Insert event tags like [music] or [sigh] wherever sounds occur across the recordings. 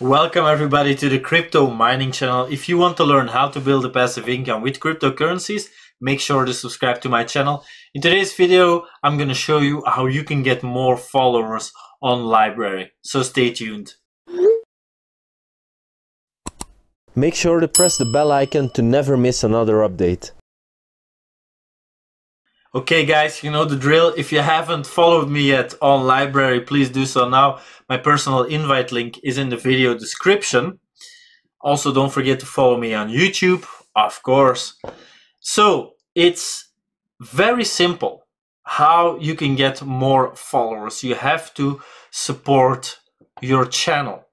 Welcome everybody to the crypto mining channel. If you want to learn how to build a passive income with cryptocurrencies, make sure to subscribe to my channel. In today's video, I'm going to show you how you can get more followers on LBRY. So stay tuned. Make sure to press the bell icon to never miss another update. Okay guys, you know the drill. If you haven't followed me yet on LBRY, please do so now. My personal invite link is in the video description. Also, don't forget to follow me on YouTube, of course. So, it's very simple how you can get more followers. You have to support your channel.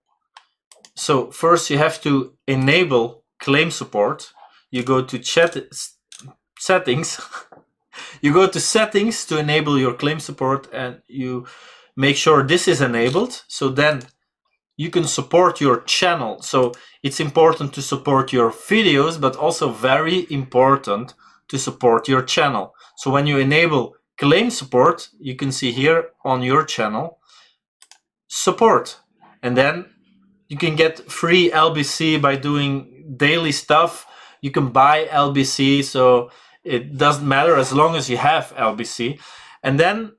So, first you have to enable claim support. You go to chat settings [laughs] you go to settings to enable your claim support and you make sure this is enabled. So then you can support your channel. So it's important to support your videos, but also very important to support your channel. So when you enable claim support, you can see here on your channel, support. And then you can get free LBC by doing daily stuff. You can buy LBC. So it doesn't matter as long as you have LBC. And then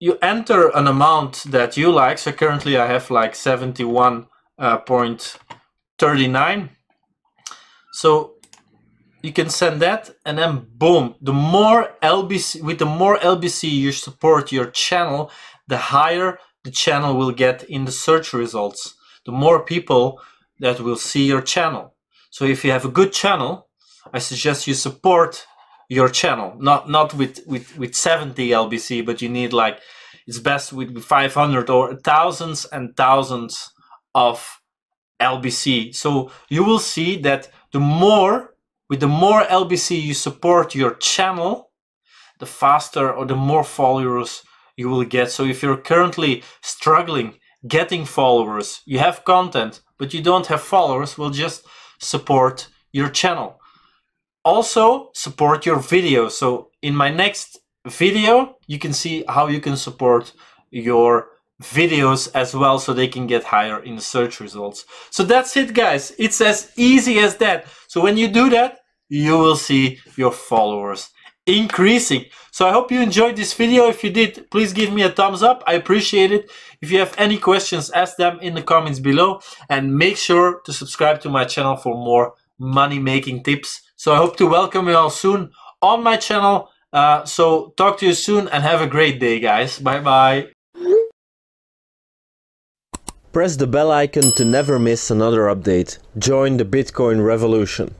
you enter an amount that you like. So currently I have like 71.39. Uh, so you can send that and then boom, the more LBC, with the more LBC you support your channel, the higher the channel will get in the search results. The more people that will see your channel. So if you have a good channel, I suggest you support your channel. Not not with with with 70 lbc but you need like it's best with 500 or thousands and thousands of lbc so you will see that the more with the more lbc you support your channel the faster or the more followers you will get. So if you're currently struggling getting followers you have content but you don't have followers well just support your channel also support your video. So in my next video, you can see how you can support your videos as well so they can get higher in the search results. So that's it guys. It's as easy as that. So when you do that, you will see your followers increasing. So I hope you enjoyed this video. If you did, please give me a thumbs up. I appreciate it. If you have any questions, ask them in the comments below and make sure to subscribe to my channel for more money making tips. So I hope to welcome you all soon on my channel. Uh, so talk to you soon and have a great day, guys. Bye bye. Press the bell icon to never miss another update. Join the Bitcoin revolution.